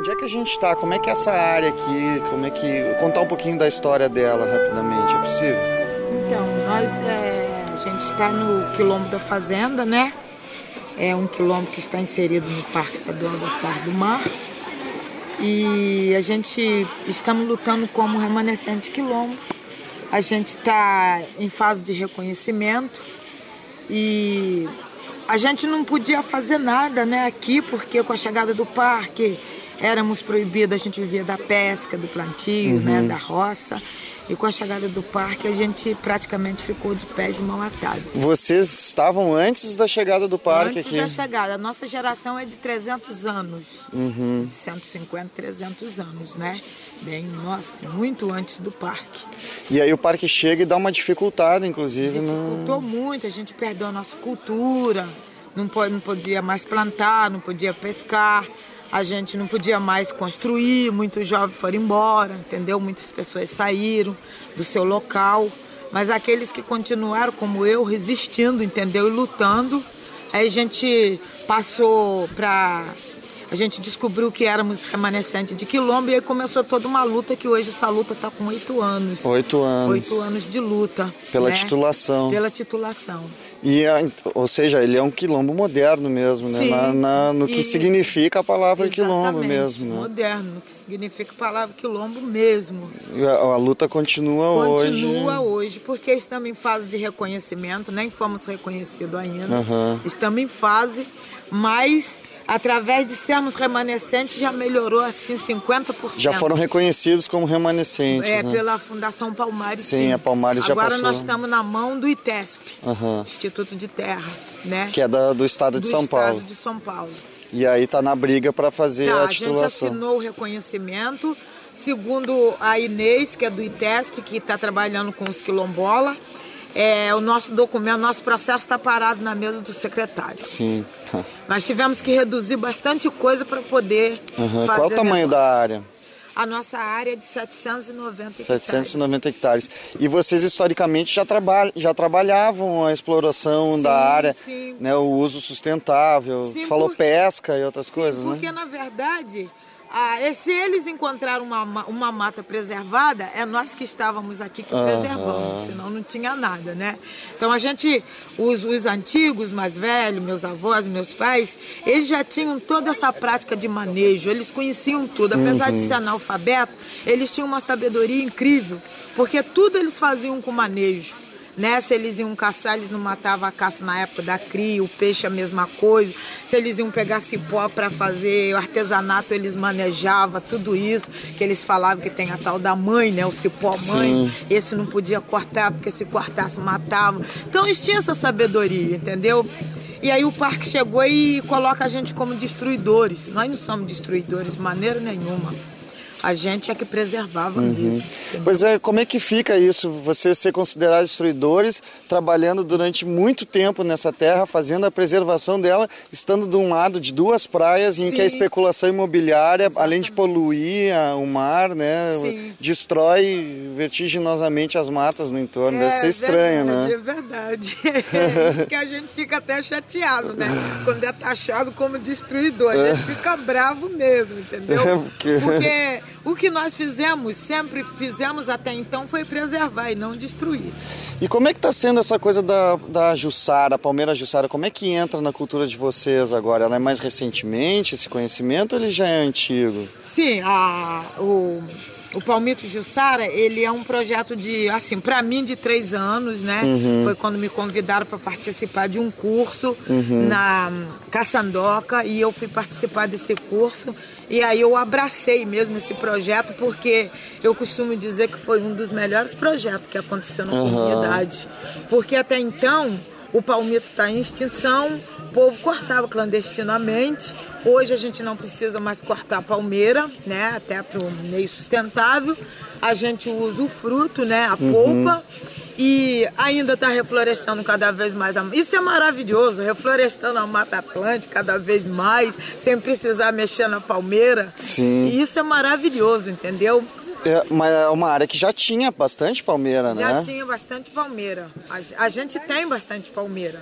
Onde é que a gente está? Como é que é essa área aqui? Como é que contar um pouquinho da história dela rapidamente, é possível? Então, nós é, a gente está no quilombo da fazenda, né? É um quilombo que está inserido no Parque Estadual da Serra do Mar. E a gente estamos lutando como remanescente quilombo. A gente está em fase de reconhecimento e a gente não podia fazer nada né, aqui, porque com a chegada do parque éramos proibidos, a gente vivia da pesca, do plantio, né, uhum. né, da roça. E com a chegada do parque a gente praticamente ficou de pés e mão atados. Vocês estavam antes da chegada do parque antes aqui? Antes da chegada. A nossa geração é de 300 anos. Uhum. 150, 300 anos, né? Bem, nossa, muito antes do parque. E aí o parque chega e dá uma dificultada, inclusive. Dificultou no... muito, a gente perdeu a nossa cultura, não, pode, não podia mais plantar, não podia pescar a gente não podia mais construir, muitos jovens foram embora, entendeu? Muitas pessoas saíram do seu local, mas aqueles que continuaram como eu, resistindo, entendeu? E lutando, aí a gente passou para a gente descobriu que éramos remanescentes de quilombo e aí começou toda uma luta que hoje essa luta está com oito anos. Oito anos. Oito anos de luta. Pela né? titulação. Pela titulação. E, ou seja, ele é um quilombo moderno mesmo, né? Sim, na, na, no que isso. significa a palavra quilombo mesmo. Né? Moderno, no que significa a palavra quilombo mesmo. E a, a luta continua, continua hoje. Continua hoje, porque estamos em fase de reconhecimento, nem fomos reconhecidos ainda. Uhum. Estamos em fase, mas através de sermos remanescentes, já melhorou assim 50%. Já foram reconhecidos como remanescentes. É, né? pela Fundação Palmares. Sim, sim. a Palmares Agora já passou. Agora nós estamos na mão do ITESP, uhum. Instituto de Terra, né? Que é da, do estado de do São estado Paulo. de São Paulo. E aí tá na briga para fazer tá, a titulação. A gente assinou o reconhecimento, segundo a Inês, que é do ITESP, que está trabalhando com os quilombola. É, o nosso documento, nosso processo está parado na mesa do secretário. Sim. Nós tivemos que reduzir bastante coisa para poder uhum. Qual o tamanho negócio. da área? A nossa área é de 790 790 hectares. E vocês historicamente já, traba já trabalhavam a exploração sim, da área, sim. Né, o uso sustentável. Sim, falou por... pesca e outras sim, coisas, porque, né? Porque na verdade ah, se eles encontraram uma, uma mata preservada, é nós que estávamos aqui que uhum. preservamos, senão não tinha nada, né? Então a gente, os, os antigos, mais velhos, meus avós, meus pais, eles já tinham toda essa prática de manejo, eles conheciam tudo. Apesar uhum. de ser analfabeto, eles tinham uma sabedoria incrível, porque tudo eles faziam com manejo. Se eles iam caçar, eles não matavam a caça na época da cria, o peixe a mesma coisa. Se eles iam pegar cipó para fazer artesanato, eles manejavam tudo isso, que eles falavam que tem a tal da mãe, né? O cipó mãe. Sim. Esse não podia cortar, porque se cortasse matava. Então eles tinham essa sabedoria, entendeu? E aí o parque chegou e coloca a gente como destruidores. Nós não somos destruidores de maneira nenhuma. A gente é que preservava uhum. mesmo. Pois é, como é que fica isso? Você ser considerado destruidores, trabalhando durante muito tempo nessa terra, fazendo a preservação dela, estando de um lado de duas praias em Sim. que a especulação imobiliária, Exatamente. além de poluir a, o mar, né, Sim. destrói vertiginosamente as matas no entorno. É, Deve ser estranho, verdade, né? É verdade. É isso que a gente fica até chateado, né? Quando é taxado como destruidor. A gente fica bravo mesmo, entendeu? É porque... porque o que nós fizemos, sempre fizemos até então, foi preservar e não destruir. E como é que está sendo essa coisa da, da Jussara, a Palmeira Jussara? Como é que entra na cultura de vocês agora? Ela é mais recentemente, esse conhecimento, ou ele já é antigo? Sim, a, o, o Palmito Jussara, ele é um projeto de, assim, para mim de três anos, né? Uhum. Foi quando me convidaram para participar de um curso Uhum. na Caçandoca e eu fui participar desse curso. E aí eu abracei mesmo esse projeto porque eu costumo dizer que foi um dos melhores projetos que aconteceu na Uhum. comunidade. Porque até então o palmito está em extinção, povo cortava clandestinamente. Hoje a gente não precisa mais cortar palmeira, né? Até para o meio sustentável. A gente usa o fruto, né? A polpa. E ainda está reflorestando cada vez mais. a- Isso é maravilhoso, reflorestando a Mata Atlântica cada vez mais, sem precisar mexer na palmeira. Sim. E isso é maravilhoso, entendeu? É, mas é uma área que já tinha bastante palmeira, Já né? tinha bastante palmeira. A, a gente tem bastante palmeira.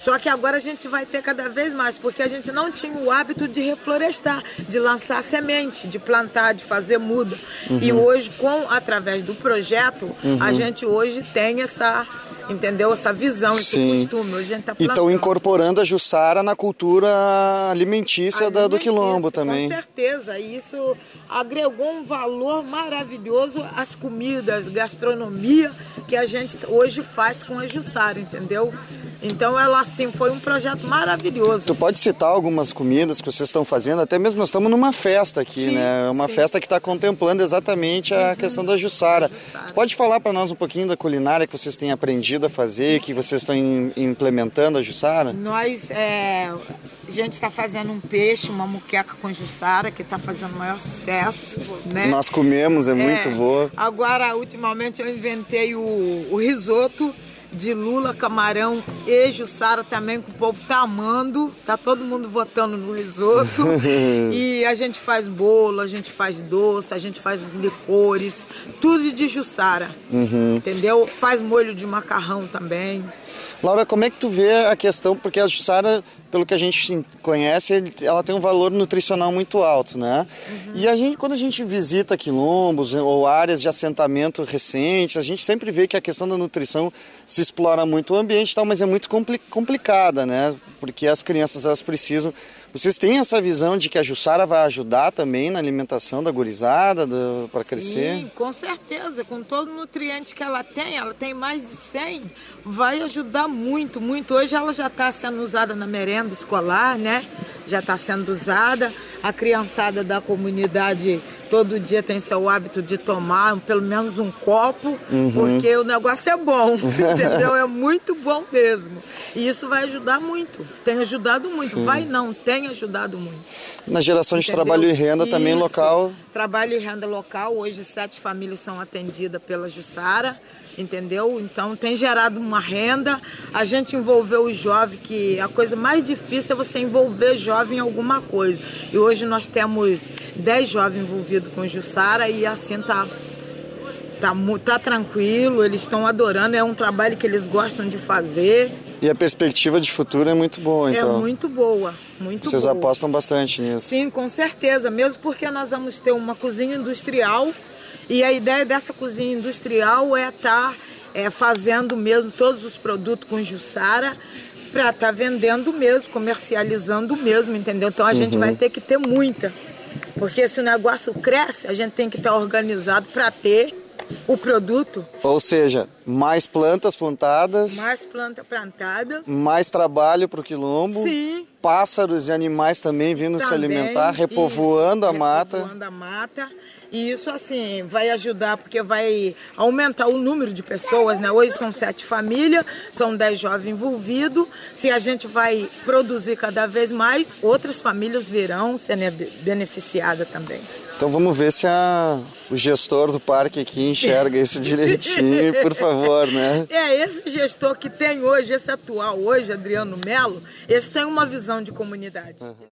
Só que agora a gente vai ter cada vez mais, porque a gente não tinha o hábito de reflorestar, de lançar semente, de plantar, de fazer muda. Uhum. E hoje, com através do projeto, uhum. a gente hoje tem essa entendeu? Essa visão, esse Sim. costume. Hoje a gente tá e estão incorporando a Jussara na cultura alimentícia, alimentícia da, do quilombo também. Com certeza, e isso agregou um valor maravilhoso às comidas, gastronomia que a gente hoje faz com a Jussara, entendeu? Então ela assim foi um projeto maravilhoso. Tu pode citar algumas comidas que vocês estão fazendo? Até mesmo nós estamos numa festa aqui, sim, né? Uma sim. festa que está contemplando exatamente a uhum. questão da Jussara. Jussara. Tu pode falar para nós um pouquinho da culinária que vocês têm aprendido a fazer, que vocês estão implementando a Jussara? Nós é, a gente está fazendo um peixe, uma muqueca com Jussara, que está fazendo maior sucesso. Né? Nós comemos, é, é muito boa. Agora, ultimamente, eu inventei o, o risoto de Lula, Camarão e Jussara também, que o povo tá amando. Tá todo mundo votando no risoto. e a gente faz bolo, a gente faz doce, a gente faz os licores, tudo de Jussara. Uhum. Entendeu? Faz molho de macarrão também. Laura, como é que tu vê a questão, porque a Jussara, pelo que a gente conhece, ela tem um valor nutricional muito alto, né? Uhum. E a gente, quando a gente visita quilombos ou áreas de assentamento recentes, a gente sempre vê que a questão da nutrição se explora muito o ambiente e tal, mas é muito complicada, né? Porque as crianças, elas precisam vocês têm essa visão de que a Jussara vai ajudar também na alimentação da gurizada para crescer? Sim, com certeza. Com todo o nutriente que ela tem, ela tem mais de 100, vai ajudar muito, muito. Hoje ela já está sendo usada na merenda escolar, né? Já está sendo usada. A criançada da comunidade todo dia tem seu hábito de tomar pelo menos um copo, uhum. porque o negócio é bom, entendeu? É muito bom mesmo. E isso vai ajudar muito. Tem ajudado muito. Sim. Vai não, tem ajudado muito. Na geração entendeu? de trabalho e renda isso. também local. Trabalho e renda local. Hoje sete famílias são atendidas pela Jussara entendeu? Então tem gerado uma renda. A gente envolveu o jovem, que a coisa mais difícil é você envolver jovem em alguma coisa. E hoje nós temos 10 jovens envolvidos com Jussara e assim tá, tá, tá tranquilo, eles estão adorando, é um trabalho que eles gostam de fazer. E a perspectiva de futuro é muito boa, é então. É muito boa, muito Vocês boa. apostam bastante nisso. Sim, com certeza, mesmo porque nós vamos ter uma cozinha industrial e a ideia dessa cozinha industrial é estar tá, é, fazendo mesmo todos os produtos com Jussara para estar tá vendendo mesmo, comercializando mesmo, entendeu? Então a uhum. gente vai ter que ter muita. Porque se o negócio cresce, a gente tem que estar tá organizado para ter o produto. Ou seja, mais plantas plantadas. Mais planta plantada. Mais trabalho para o quilombo. Sim. Pássaros e animais também vindo também, se alimentar, repovoando isso, a mata. Repovoando a mata. E isso, assim, vai ajudar porque vai aumentar o número de pessoas, né? Hoje são sete famílias, são dez jovens envolvidos. Se a gente vai produzir cada vez mais, outras famílias virão ser beneficiadas também. Então vamos ver se a, o gestor do parque aqui enxerga isso direitinho, por favor, né? É, esse gestor que tem hoje, esse atual hoje, Adriano Melo, esse tem uma visão de comunidade. Uhum.